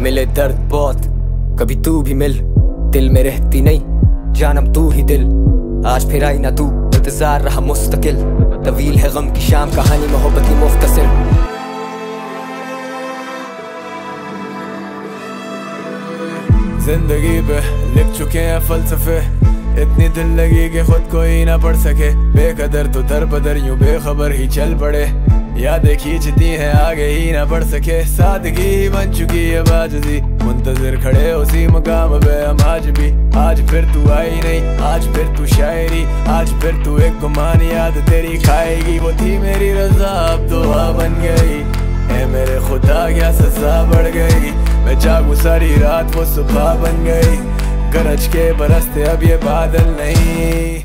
मिले दर्द बहुत, कभी तू भी मिल। दिल में रहती नहीं, जानम तू ही दिल। आज फिर आई ना तू, इंतज़ार रहा मुस्तकिल। तवील है गम की शाम कहानी, मोहब्बत की मुख्तसर ज़िंदगी पे लिख चुके हैं फलसफे। इतनी दिल लगी कि खुद को ही ना पढ़ सके। बेकदर तो दर बदर यूँ बेखबर ही चल पड़े। यादें खींचती हैं, आगे ही ना बढ़ सके। सादगी बन चुकी है बाजी मुंतजर खड़े उसी मुकाम पे हम आज भी। आज फिर तू आई नहीं, आज फिर तू शायरी। आज फिर तू एक गुमान याद तेरी खाएगी। वो थी मेरी रजा, अब तो बन गई। है मेरे खुदा, क्या सजा बढ़ गई? मैं जागू सारी रात, वो सुबह बन गई। गरज के बरसते, अब ये बादल नहीं।